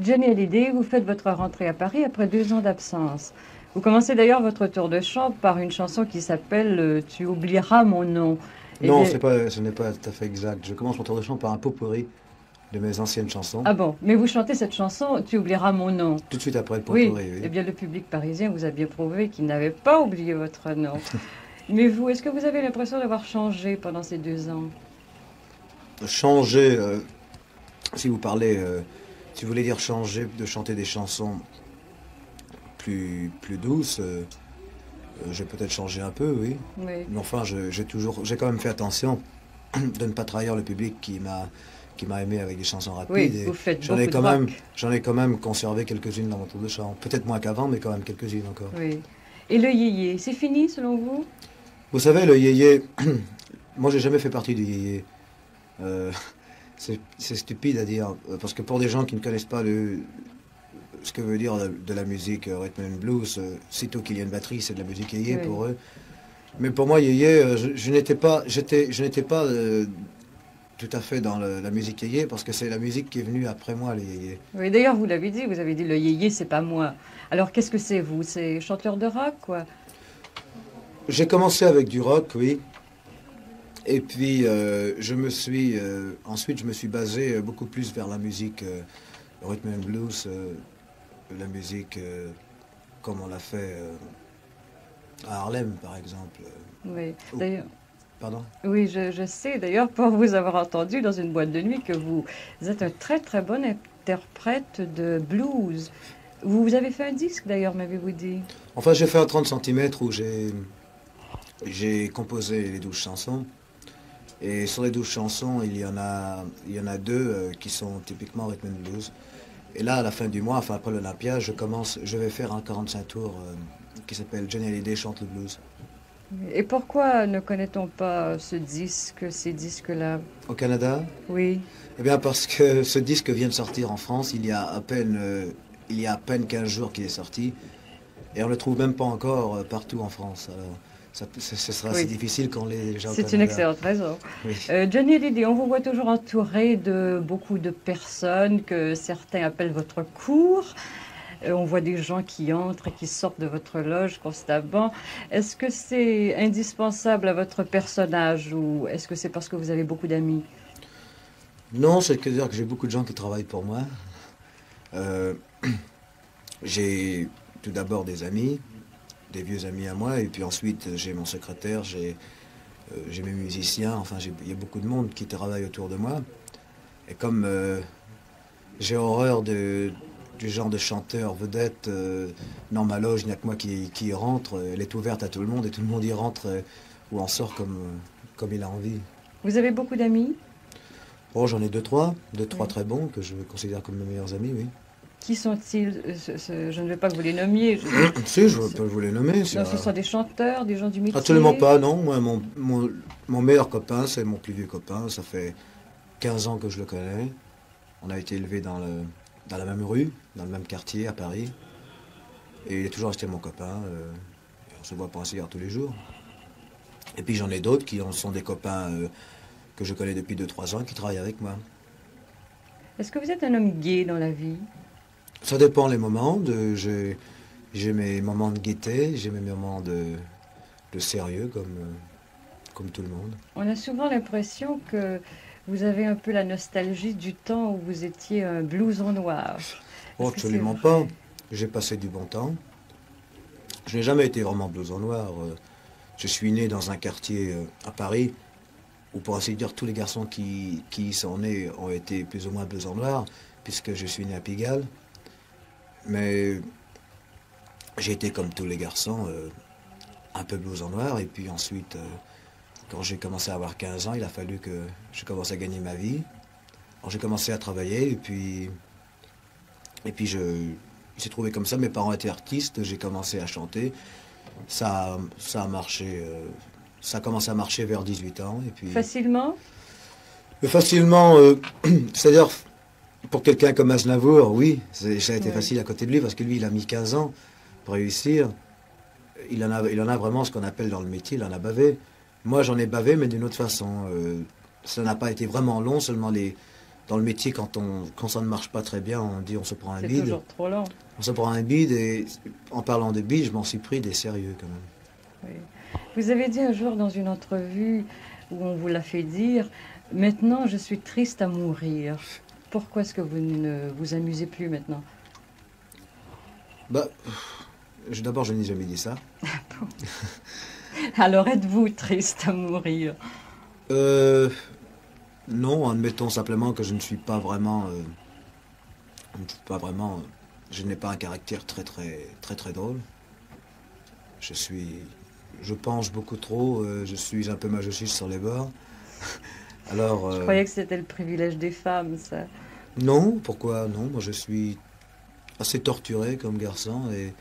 Johnny Hallyday, vous faites votre rentrée à Paris après deux ans d'absence. Vous commencez d'ailleurs votre tour de chant par une chanson qui s'appelle euh, Tu oublieras mon nom. Et Non, pas, ce n'est pas tout à fait exact. Je commence mon tour de chant par un pot pourri de mes anciennes chansons. Ah bon, mais vous chantez cette chanson Tu oublieras mon nom. Tout de suite après le pot Oui, pourri, oui. eh bien le public parisien vous a bien prouvé qu'il n'avait pas oublié votre nom. mais vous, est-ce que vous avez l'impression d'avoir changé pendant ces deux ans? Changer, euh, si vous parlez, euh, si vous voulez dire changer, de chanter des chansons plus, plus douces, euh, euh, j'ai peut-être changé un peu, oui. Oui. Mais enfin, j'ai toujours, j'ai quand même fait attention de ne pas trahir le public qui m'a, qui m'a aimé avec des chansons rapides. Oui, et vous faites j'en ai quand même, j'en ai quand même conservé quelques-unes dans mon tour de chant. Peut-être moins qu'avant, mais quand même quelques-unes encore. Oui. Et le yéyé, c'est fini selon vous? Vous savez, le yéyé, moi j'ai jamais fait partie du yéyé. Euh, c'est stupide à dire, euh, parce que pour des gens qui ne connaissent pas le, ce que veut dire de, de la musique euh, rhythm and blues, euh, sitôt qu'il y a une batterie, c'est de la musique yéyé Oui. pour eux. Mais pour moi, yéyé, euh, je, je n'étais pas, j'étais, je n'étais pas euh, tout à fait dans le- la musique yéyé, parce que c'est la musique qui est venue après moi, le yéyé. Oui, d'ailleurs, vous l'avez dit, vous avez dit le yéyé, c'est pas moi. Alors, qu'est-ce que c'est, vous? C'est chanteur de rock, quoi? J'ai commencé avec du rock, oui. Et puis, euh, je me suis. euh, ensuite, je me suis basé euh, beaucoup plus vers la musique euh, rhythm and blues, la musique comme on l'a fait à Harlem, par exemple. Oui, d'ailleurs. Pardon? Oui, je, je sais d'ailleurs, pour vous avoir entendu dans une boîte de nuit, que vous êtes un très très bon interprète de blues. Vous, vous avez fait un disque d'ailleurs, m'avez-vous dit? Enfin, j'ai fait un 30 cm où j'ai j'ai composé les 12 chansons. Et sur les 12 chansons, il y en a, il y en a deux euh, qui sont typiquement rhythm and blues. Et là, à la fin du mois, enfin après l'Olympia, je commence, je vais faire un 45 tours euh, qui s'appelle Johnny Hallyday chante le blues. Et pourquoi ne connaît-on pas ce disque, ces disques-là? Au Canada? Oui, Eh bien parce que ce disque vient de sortir en France, il y a à peine, euh, il y a à peine 15 jours qu'il est sorti. Et on ne le trouve même pas encore partout en France. Alors, ça, ce ce sera assez difficile quand les gens c'est une excellente raison. Oui. Euh, Johnny Hallyday, on vous voit toujours entouré de beaucoup de personnes que certains appellent votre cour. Euh, on voit des gens qui entrent et qui sortent de votre loge constamment. Est-ce que c'est indispensable à votre personnage ou est-ce que c'est parce que vous avez beaucoup d'amis? Non, c'est que dire que j'ai beaucoup de gens qui travaillent pour moi. Euh, j'ai tout d'abord des amis, des vieux amis à moi, et puis ensuite j'ai mon secrétaire, j'ai euh, mes musiciens, enfin il y a beaucoup de monde qui travaille autour de moi. Et comme euh, j'ai horreur de, du genre de chanteur vedette, euh, dans ma loge, il n'y a que moi qui, qui y rentre, elle est ouverte à tout le monde et tout le monde y rentre euh, ou en sort comme, euh, comme il a envie. Vous avez beaucoup d'amis? Bon, j'en ai deux, trois, deux, trois très bons que je considère comme mes meilleurs amis, oui. Qui sont-ils Euh, Je ne vais pas que vous les nommiez. Je- si, je peux vous les nommer. Non, ce un- sont des chanteurs, des gens du métier Absolument pas, non. Moi, mon, mon, mon meilleur copain, c'est mon plus vieux copain. Ça fait 15 ans que je le connais. On a été élevés dans, le, dans la même rue, dans le même quartier à Paris. Et il est toujours resté mon copain. euh, on se voit pour ainsi dire tous les jours. Et puis j'en ai d'autres qui en sont des copains euh, que je connais depuis 2-3 ans qui travaillent avec moi. Est-ce que vous êtes un homme gay dans la vie? Ça dépend les moments. De, j'ai, j'ai mes moments de gaieté, j'ai mes moments de, de sérieux comme, euh, comme tout le monde. On a souvent l'impression que vous avez un peu la nostalgie du temps où vous étiez un blouson noir. Oh, absolument pas. J'ai passé du bon temps. Je n'ai jamais été vraiment blouson noir. Euh, Je suis né dans un quartier euh, à Paris où, pour ainsi dire, tous les garçons qui, qui y sont nés ont été plus ou moins blouson noir, puisque je suis né à Pigalle. Mais j'ai été comme tous les garçons, euh, un peu blouson noir. Et puis ensuite, euh, quand j'ai commencé à avoir 15 ans, il a fallu que je commence à gagner ma vie. Alors j'ai commencé à travailler et puis et puis je, il s'est trouvé comme ça. Mes parents étaient artistes, j'ai commencé à chanter. Ça, a- ça a marché. euh, ça a commencé à marcher vers 18 ans. Et puis Facilement? Facilement, c'est-à-dire pour quelqu'un comme Aznavour, oui, c'est- ça a été Ouais. facile à côté de lui parce que lui, il a mis 15 ans pour réussir. Il en a, il en a vraiment ce qu'on appelle dans le métier, il en a bavé. Moi, j'en ai bavé, mais d'une autre façon. Euh, ça n'a pas été vraiment long, seulement les, dans le métier, quand, on, quand ça ne marche pas très bien, on dit on se prend un C'est bide. toujours trop long. On se prend un bide et en parlant de bide, je m'en suis pris des sérieux quand même. Oui. Vous avez dit un jour dans une entrevue où on vous l'a fait dire, maintenant je suis triste à mourir. Pourquoi est-ce que vous ne vous amusez plus maintenant? Bah, d'abord, je n'ai jamais dit ça. Alors êtes-vous triste à mourir? Euh, non, admettons simplement que je ne suis pas vraiment, euh, je ne suis pas vraiment, je n'ai pas un caractère très très très très drôle. Je suis, je pense beaucoup trop, euh, je suis un peu masochiste sur les bords. Alors, Je euh, croyais que c'était le privilège des femmes, ça. non, pourquoi non? Moi, je suis assez torturé comme garçon et,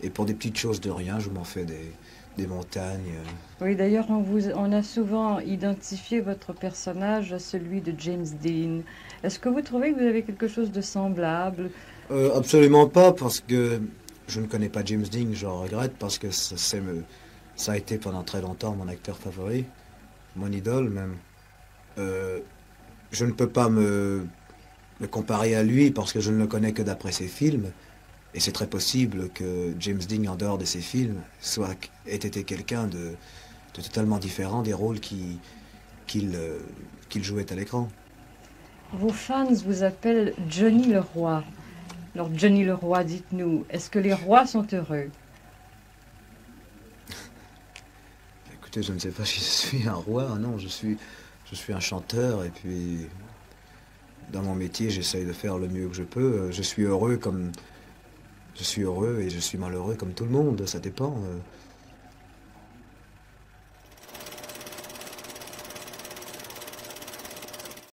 et pour des petites choses de rien, je m'en fais des, des montagnes. euh. Oui, d'ailleurs, on, vous, on a souvent identifié votre personnage à celui de James Dean. Est-ce que vous trouvez que vous avez quelque chose de semblable? Euh, absolument pas, parce que je ne connais pas James Dean, je regrette, parce que ça a été pendant très longtemps mon acteur favori, mon idole même. Euh, je ne peux pas me, me comparer à lui parce que je ne le connais que d'après ses films, et c'est très possible que James Dean, en dehors de ses films, soit, ait été quelqu'un de, de totalement différent des rôles euh, qu'il jouait à l'écran. Vos fans vous appellent Johnny le roi. Alors Johnny le roi, dites-nous, est-ce que les rois sont heureux? Écoutez, je ne sais pas si je suis un roi, non, je suis, je suis un chanteur et puis dans mon métier, j'essaye de faire le mieux que je peux. Je suis heureux comme je suis heureux et je suis malheureux comme tout le monde, ça dépend. Euh,